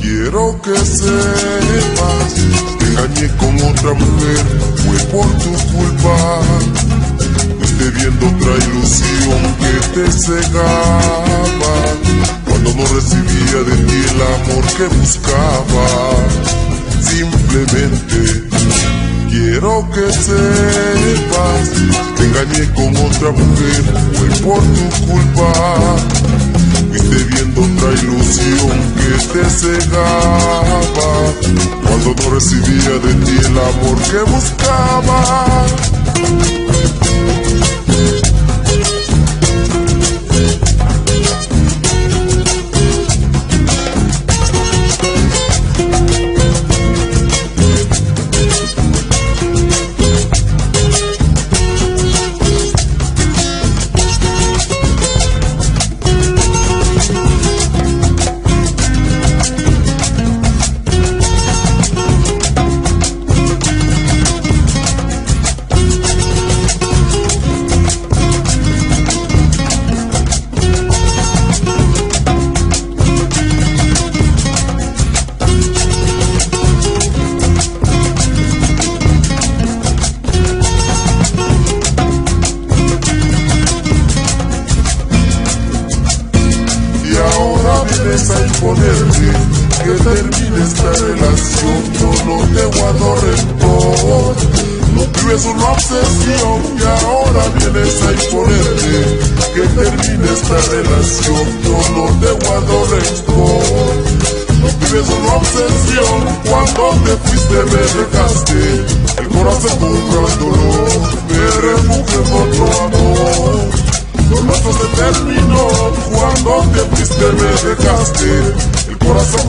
Quiero que sepas, te engañé con otra mujer, fue por tu culpa. Fuiste viendo otra ilusión que te cegaba, cuando no recibía de ti el amor que buscaba. Simplemente quiero que sepas, te engañé con otra mujer, fue por tu culpa Viste viendo otra ilusión que te cegaba cuando no recibía de ti el amor que buscaba. Relación. Yo no te guardo rencor. No vives una obsesión y ahora vienes a imponerte que termine esta relación. Yo no te guardo rencor. No vives una obsesión cuando te fuiste me dejaste el corazón dolor. Me refugio en otro amor. Lo nuestro se terminó cuando te fuiste me dejaste El corazón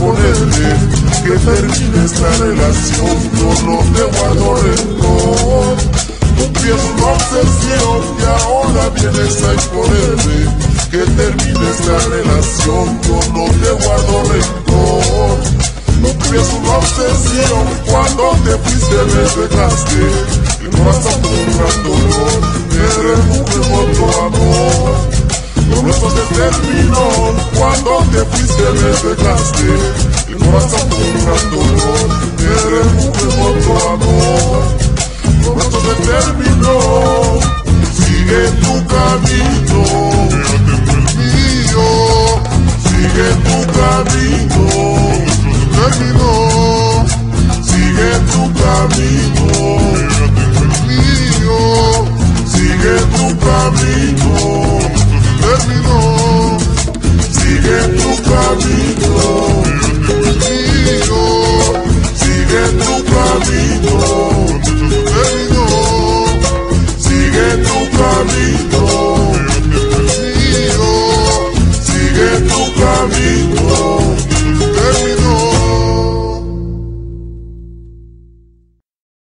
a que termine esta relación. No te guardo rencor. No pierdo una obsesión y ahora vienes a imponerte que termine esta relación. Yo no te guardo rencor. No pierdo una obsesión cuando te fuiste me dejaste. El corazón con un gran dolor left me alone Cuando te fuiste me dejaste El corazón llorando Te refugio otro amor. Lo nuestro se terminó Sigue tu camino.